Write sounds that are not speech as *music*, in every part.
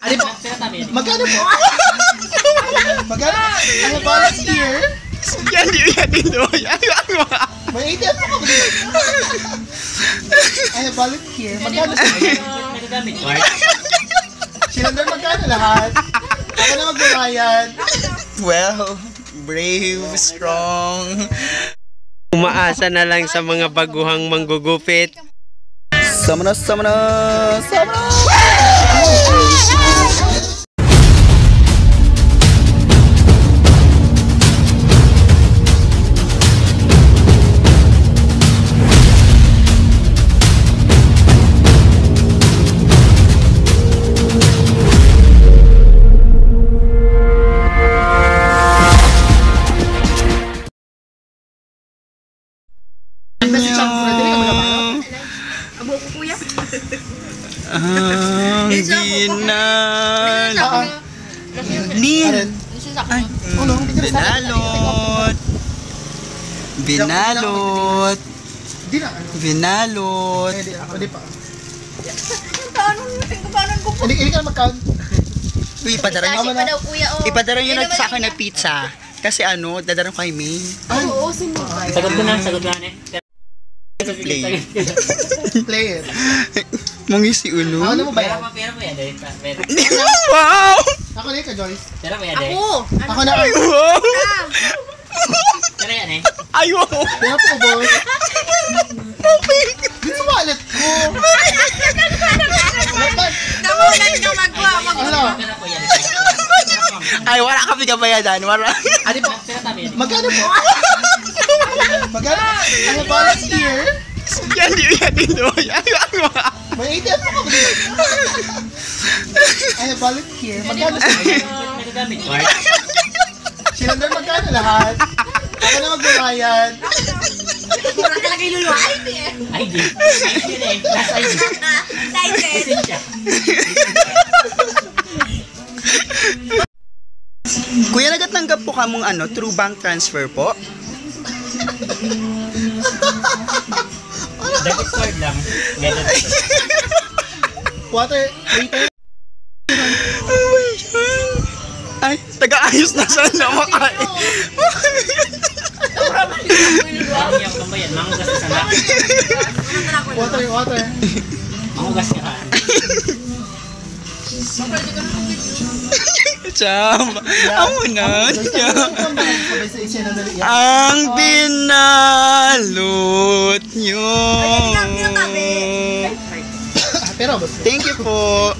Ano po? Magkano po? Magkano? Ano volunteer? Yan, yan, dito. Yan, yan, mga. May ATM po kami. Ano volunteer? Magkano po? Silander, magkano lahat? Ako na magbabayad. Well, brave, strong. Umaasa na lang sa mga baguhang manggugupit. Sama na, sama na, sama na! Jesus. Binal. Nin. Ay? Hindi ka rin sa akin. binalot. Binalot. Hindi ano? Binalot. Ako di pa. Paano ko po? Hindi, ka mag-count. Uy, ipadara Kasi nyo. pa daw kuya. Ipadara nyo Hindi na naman sa akin na pizza. Kasi ano, dadaro kay May. Oo, sino ba? Sagot ko na, sagot ko na eh. Play. Play it. *laughs* Mungi si Uno. Ano mo ba Pera yan? pa, pera pa yan. eh. Wow! Ako na ka, Joyce. Pera pa yan. Ako! Ako na. Ay, wow! Pera yan eh. Ay, wow! Kaya po, boss. Dito sa wallet ko. Namulan ka magwa, mag Ano? Pera po yan. Pera po. Ay, wala kami kabayadan. Wala. Ano po? Yan. Magkano po? Magkano? Ano volunteer? Yan, yan, dito. Yan, yan, mga. May ATM po kami. Ano volunteer? Magkano sa Nagagamit ko. Silander, magkano lahat? Ako na magbabayad. Mura talaga yung luluhay. ID. ID yun eh. Last ID. Lisensya. Kuya, nagatanggap po kamong ano, true bank transfer po? Debit card lang. Ganun. Water, waiter. Oh my God. Ay, taga-ayos na makain. Mangugas ka sana. Water, water. Mangugas ka ka. Cham, amo na. Na. Ang binalot nyo. Pero. Thank you po.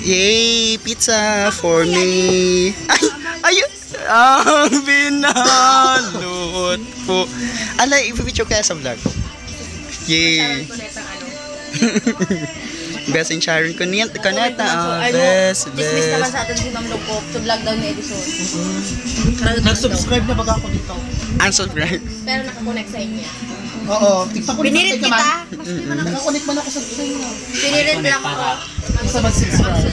Yay, pizza for me. Ay, ayun. Ang binalot po. Ala, ipipicture kaya sa vlog. Yay. *laughs* Best in Sharon Cuneta. Cuneta. ah, best, Dismiss naman best. sa atin si Ma'am Lukop to vlog daw ni Edison. Nag-subscribe na baga ako dito. Unsubscribe. Pero nakakonect sa inyo. Oo. Tigpa-connect Binirit kita. Nakakonect man ako sa inyo. Binirit lang ako. Isa ba subscribe?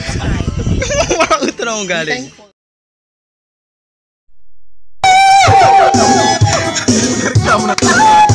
Wala ko ito na akong galing. Thankful. I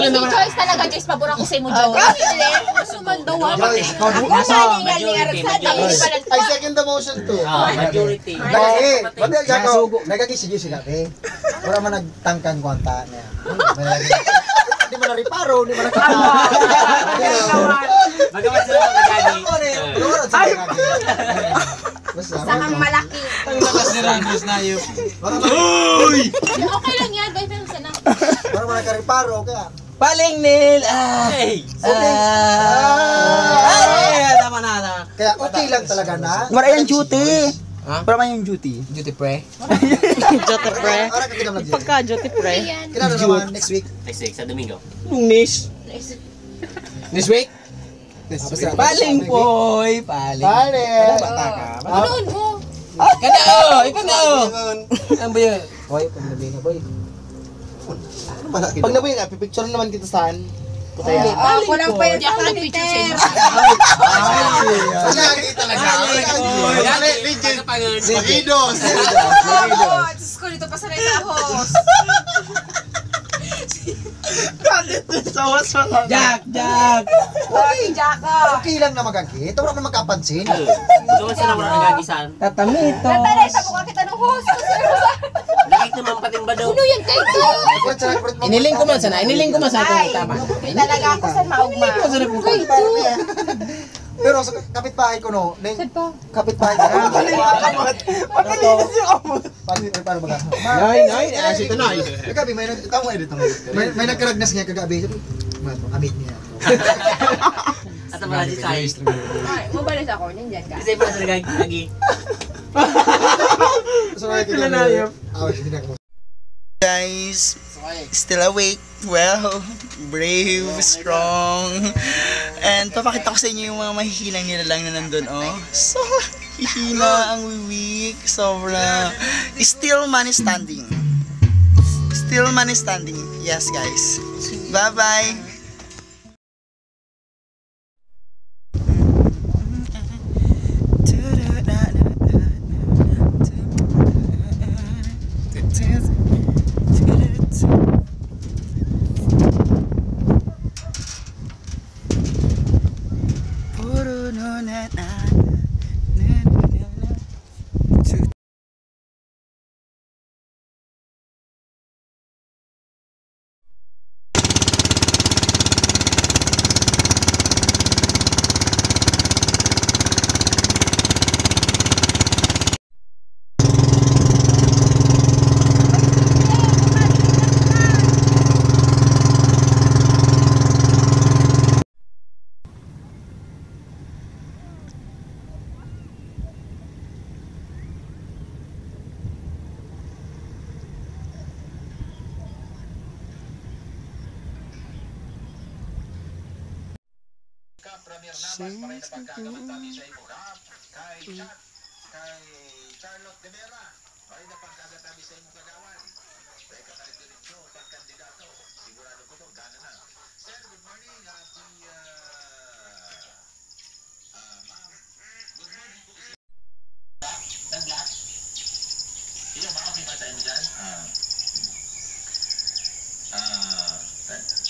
Hindi choice talaga, Joyce. Pabura ko sa imo, Joyce. Man daw ako. Ako ni Arasad. Ako hindi pa I second the motion to. Ah, majority. Lagi, pati ang jako, nagagi sige sila eh. Wala man nagtangkan kwanta niya. May lagi. Hindi mo na riparo, hindi mo na Magawa sila mga gani. Ay! Basta. Sakang malaki. Uy! Okay lang yan, guys. Pero sana. Wala man nagkariparo, kaya. Paling nil. Ah. Hey! Ay, tama na na. Kaya okay lang talaga na. Wala yung duty. Ha? Wala man yung duty. Duty pre. *laughs* Jote pre. Ara ka kinam lang. Pagka jote pre. Ayan. Kailan naman next week? Next week, sa Domingo. Lunis. This week? Next week. Paling poy. Paling. Pare. Bata ka. Noon mo. Ikaw na oh. Ikaw na oh. Ano ba yun? Boy, pag nabi na boy. Ano ba nakita? Pag nabuhin nga, pipicture naman kita saan. Kutaya. Ako lang pa yung picture sa inyo. Lagi talaga. Legit. Magidos. Diyos ko, dito pa sa host. Sawas pa lang. Jack, Jack. Okay, Jaka. Okay lang na magagit. Wala na magkapansin. Doon sila wala nagagisan. Tatamito. Nataresa mo ka kita ng host. Nakik naman pating ba daw? Ano yan kayo to? Iniling ko man sana. Iniling ko man sana Ay, kung tama. talaga ako sa maugma. Iniling ko sana kung to. Pero sa kapitbahay ko no, na pa? kapitbahay ko. Pagkalinis yung amot. Paano paano ba? Nay, nay. Asi to nay. Kagabi may nag tama edit ang May may nagkaragnas niya kagabi. Ano, amit niya. *laughs* At ang mga di tayo. Ay, mabalis ako. Nandyan ka. Kasi pala sa nagagi. Guys, still awake. Well, brave, strong. And papakita ko sa inyo yung mga mahihinang nila lang na nandun, oh. So, hihina ang wiwik. Sobra. Still money standing. Still money standing. Yes, guys. Bye-bye. Singers kay Chat kay ng black ah. Uh, ah uh,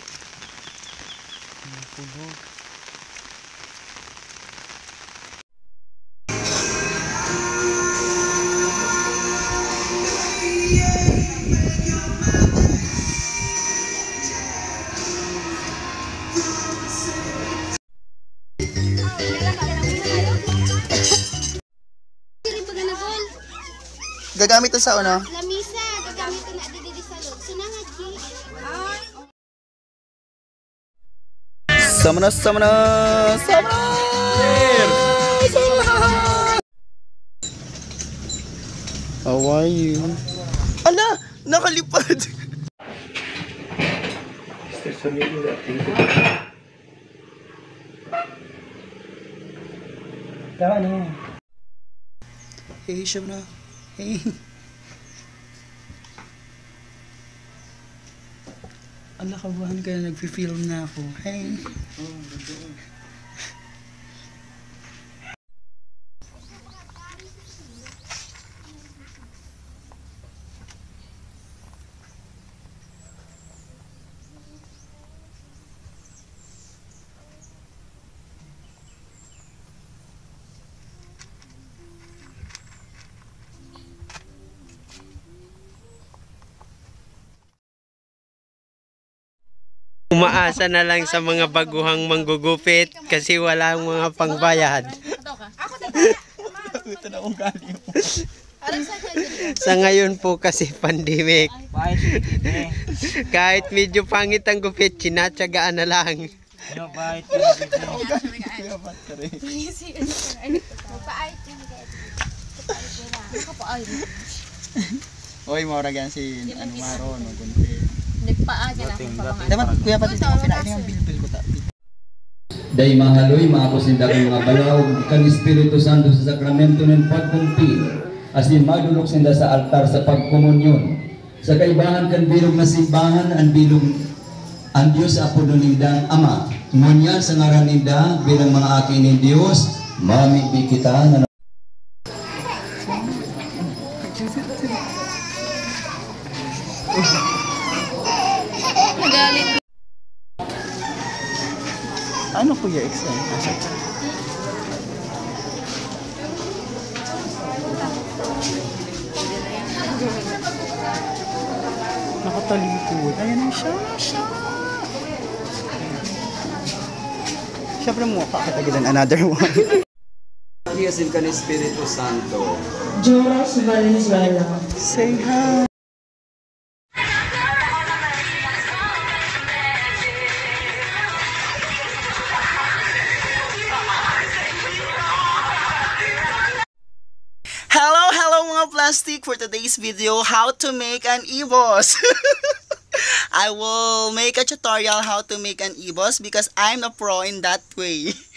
Kulog. Gagamit to sa ano? Lamisa, Na, sama na! How are you? Ala! Nakalipad! Hey, siya na. Hey. Ala, kabahan ka na. Nagpi-film na ako. Hey. Umaasa na lang sa mga baguhang manggugupit kasi walang mga pangbayad. Sa ngayon po kasi pandemic. Kahit medyo pangit ang gupit, sinatsagaan na lang. Oy, maura gan si ano maron, magunti. Dapat kuya pati ito pinain yung bilbil ko ta. Day mahaloy, mga kusindagang mga balaw, kang Espiritu Santo sa sakramento ng pagkumpil, as in madulok sinda sa altar sa pagkomunyon. Sa kaibahan kan bilog na simbahan, ang bilog ang Diyos sa apo nindang Ama. Ngunya sa ngaran ninda bilang mga akin ni Diyos, mamigbi kita na Ano kuya exam? Asa? Nakatalikod. Ayan na siya. Siya. Siyempre mo kakatagilan another *laughs* one. Iyasin ka ni Espiritu Santo. Say hi. Mga plastic for today's video how to make an EBOS. *laughs* I will make a tutorial how to make an EBOS because I'm a pro in that way. *laughs*